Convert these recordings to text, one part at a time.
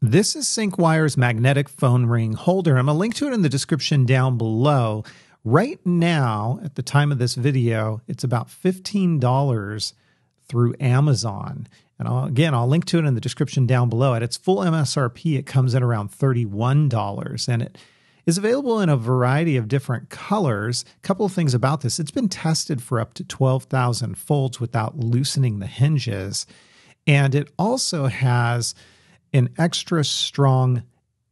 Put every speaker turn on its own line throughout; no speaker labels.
This is SyncWire's magnetic phone ring holder. I'm going to link to it in the description down below. Right now, at the time of this video, it's about $15 through Amazon. And I'll, again, I'll link to it in the description down below. At its full MSRP, it comes in around $31 and it is available in a variety of different colors. A couple of things about this it's been tested for up to 12,000 folds without loosening the hinges. And it also has an extra strong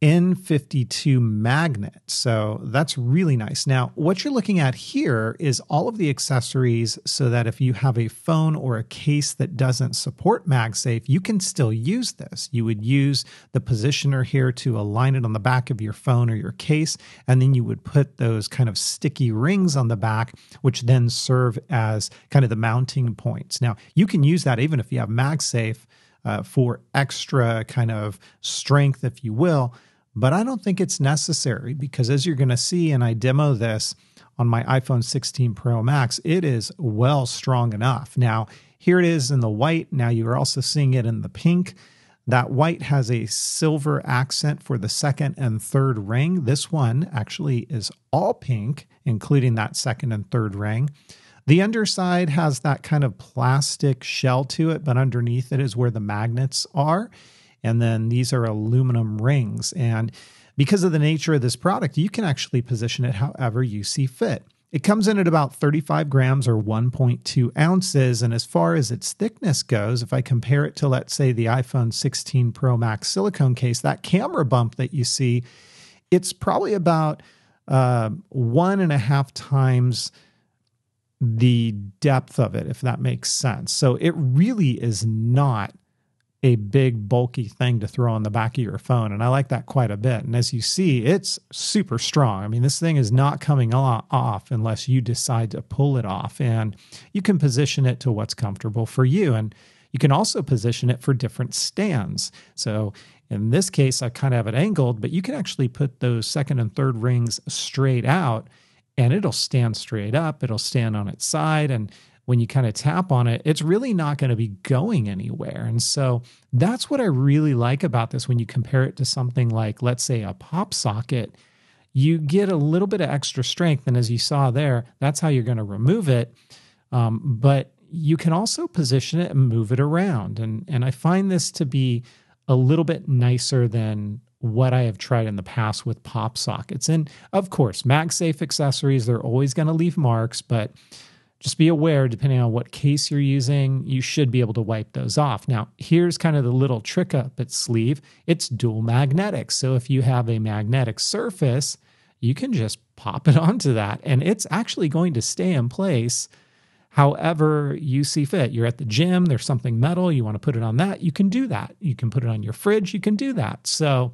N52 magnet. So that's really nice. Now, what you're looking at here is all of the accessories so that if you have a phone or a case that doesn't support MagSafe, you can still use this. You would use the positioner here to align it on the back of your phone or your case, and then you would put those kind of sticky rings on the back, which then serve as kind of the mounting points. Now, you can use that even if you have MagSafe uh, for extra kind of strength, if you will. But I don't think it's necessary because, as you're going to see, and I demo this on my iPhone 16 Pro Max, it is well strong enough. Now, here it is in the white. Now you're also seeing it in the pink. That white has a silver accent for the second and third ring. This one actually is all pink, including that second and third ring. The underside has that kind of plastic shell to it, but underneath it is where the magnets are. And then these are aluminum rings. And because of the nature of this product, you can actually position it however you see fit. It comes in at about 35 grams or 1.2 ounces. And as far as its thickness goes, if I compare it to, let's say, the iPhone 16 Pro Max silicone case, that camera bump that you see, it's probably about uh, one and a half times the depth of it, if that makes sense. So it really is not a big, bulky thing to throw on the back of your phone. And I like that quite a bit. And as you see, it's super strong. I mean, this thing is not coming off unless you decide to pull it off. And you can position it to what's comfortable for you. And you can also position it for different stands. So in this case, I kind of have it angled, but you can actually put those second and third rings straight out and it'll stand straight up. It'll stand on its side. And when you kind of tap on it, it's really not going to be going anywhere. And so that's what I really like about this when you compare it to something like, let's say, a pop socket. You get a little bit of extra strength. And as you saw there, that's how you're going to remove it. Um, but you can also position it and move it around. And, and I find this to be a little bit nicer than what I have tried in the past with pop sockets. And of course, MagSafe accessories, they're always going to leave marks, but just be aware, depending on what case you're using, you should be able to wipe those off. Now, here's kind of the little trick up its sleeve it's dual magnetic. So if you have a magnetic surface, you can just pop it onto that, and it's actually going to stay in place however you see fit. You're at the gym, there's something metal, you want to put it on that, you can do that. You can put it on your fridge, you can do that. So,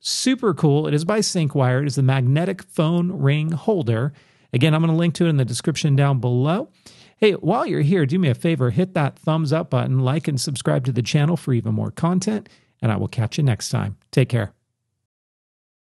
super cool. It is by SyncWire. It is the magnetic phone ring holder. Again, I'm going to link to it in the description down below. Hey, while you're here, do me a favor, hit that thumbs up button, like and subscribe to the channel for even more content, and I will catch you next time. Take care.